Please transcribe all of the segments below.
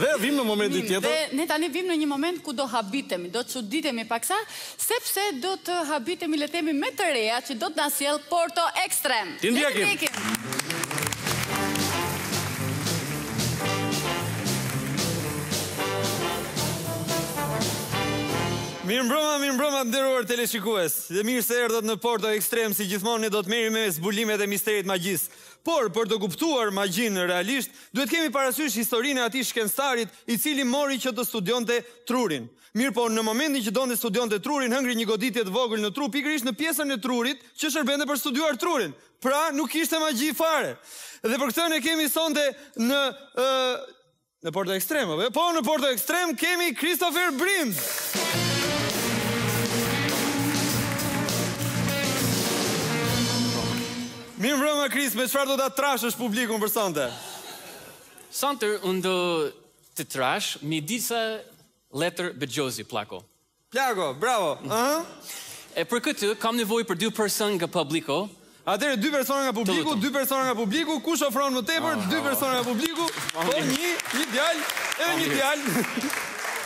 Dhe vijmë në momentin tjetër. Dhe ne tani vijmë në një moment ku do habitemi, do çuditemi paksa, sepse do të habitemi le të themi me të reja që do të na sjellë Porto Extrem. T'i ndjekim. Mirëmbrëma, mirëmbrëma të nderuar teleshikues. Dhe mirë se erdhët në Porto Extrem si gjithmonë ne do të merremi me zbulimet e misterit të magjisë. Por, për të kuptuar magjinë realisht, duhet të kemi parasysh historinë e atij shkencëtarit, i cili mori që të studionte trurin. Mirëpo, në momentin që donte studionte trurin, hëngri një goditje të vogël në tru pikërisht në pjesën e trurit që shërbente për të studiuar trurin. Pra, nuk kishte magji fare. Dhe për këtë ne kemi sonte në Në Porto Extrem, apo jo? Po, në Porto Extrem kemi Christopher Brinz. Mirëmbrëma, Chris, me çfarë do ta trashësh publikun për sante? Sante, unë do të trash me disa letër bixhozi, plako. Plako, bravo, ëh? E për këtë kam nevojë për dy person nga publiku. Atëherë dy persona nga publiku, dy persona nga publiku, kush ofron më tepër? Ah, dy persona nga publiku, po një, një djalë, edhe një djalë.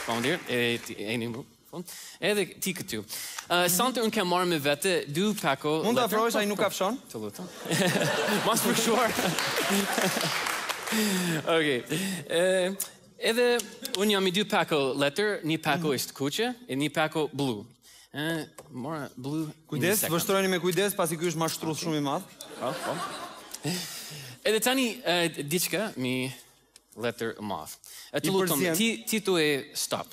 Faleminderit. E ti je një. Po. Edhe ti këtu. Uh, Sante unë kam marrë me vete dy pako... Mund të afrohesh, ai nuk po kafshon? Të lutem. Mas përkëshuar. Oke. Okay. Edhe unë kam dy pako letër, një pako është kuqe, e një pako blu. E, mora blu... Kujdes, vështrojeni me kujdes, pasi ky është mashtrues shumë i madh. Po, po. Edhe tani, diçka, me letër madh. E të lutem, ti, ti thuaj stop.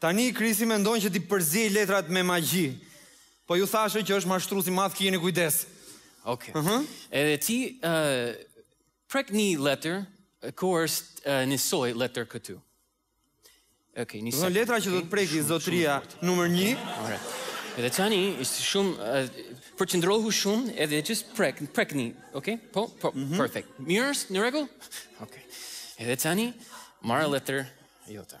Tani Krisi mendon që t'i përziejë letrat me magji. Po ju thashë që është mashtrues i madh, kini kujdes. Okej. Okay. Uh -huh. Edhe ti uh, prek një letër ku është uh, një soj letër këtu. Okej, okay, një soj. letra që do të preki zotria numër 1. Ora. Edhe tani është shumë uh, përqendrohu shumë edhe just prek, prek një, okay? Po, po, mm -hmm. perfect. Mirës, në rregull? Okej. Okay. Edhe tani marr letër jota.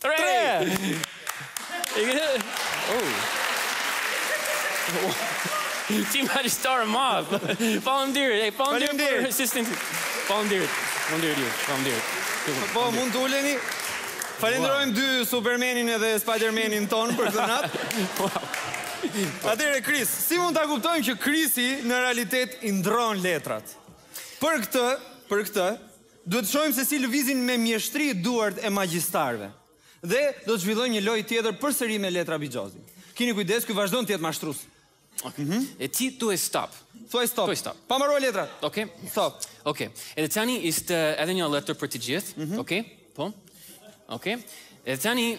Tre! Ti ma listarë madhë. Faleminderit, e faleminderit për asistenci. Faleminderit, faleminderit ju, faleminderit. Po, mund të uleni. Falënderojmë dy Supermenin edhe Spidermenin tonë për këtë natë. Atëherë, Kris, si mund ta kuptojmë që Krisi në realitet i ndërron letrat? Për këtë, për këtë, Duhet të shohim se si lëvizin me mjeshtri duart e magjistarëve. Dhe do të zhvillojmë një lojë tjetër përsëri me letra bixhozi. Kini kujdes, ky vazhdon të jetë mashtrues. Okej. Mhm. E, ti thuaj stop. Thuaj stop. Thuaj stop. Pa mbaruar letrat. Okej. Stop. Okej. Edhe tani ishte edhe një letër për të gjithë. Mhm. Okej. Po. Okej. Edhe tani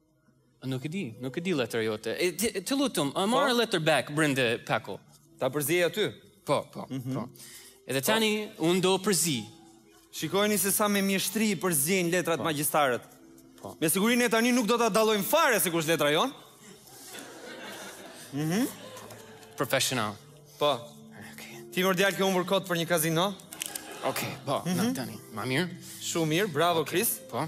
Nuk e di, nuk e di letër jote. E, ti, të lutem, a marrë po. letër back brende pako? Ta përzi e aty? Po, po, mm -hmm. po. Edhe tani, po. unë do përzi. Shikojni se sa me mjeshtri i përzin letrat po. magjistarët. Po. Me siguri ne tani nuk do ta dallojmë fare se kush është letra jonë. Mm -hmm. Professional. Po. Okay. Ti më rdial ke unë vërkot për një kazino? Okej, okay, po, mm -hmm. në tani. Ma mirë? Shumë mirë, bravo, Kris. Okay. Po.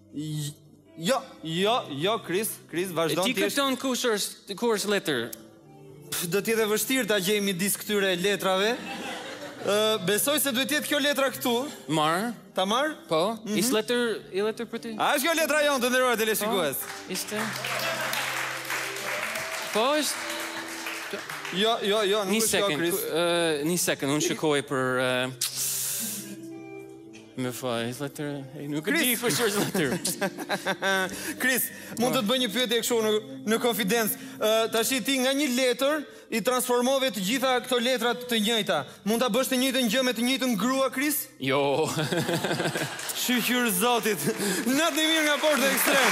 Jo, jo, jo, Chris, Chris, vazhdo ti. Ti këton kush është, ku është letër? Do të jetë e vështirë ta gjejmë midis këtyre letrave. Ë, besoj se duhet të jetë kjo letra këtu. Merr. Ta marr? Po. Mhm. Is letër, i letër për ti. A është kjo letra jonë të nderuar teleshikues? Po, ishte. Po është. Jo, jo, jo, nuk është kjo Chris. Ë, një sekond, unë shikoj për Më fal, zlatër, nuk e di for sure zlatër. Kris, mund të të bëj një pyetje kështu në, në konfidencë. Tashi ti nga një letër, i transformove të gjitha këto letra të njëjta. Mund ta bësh të njëjtën gjë me të njëjtën grua, Kris? Jo. Shyqyr Zotit. Natën e mirë nga portë dhe ekstremë.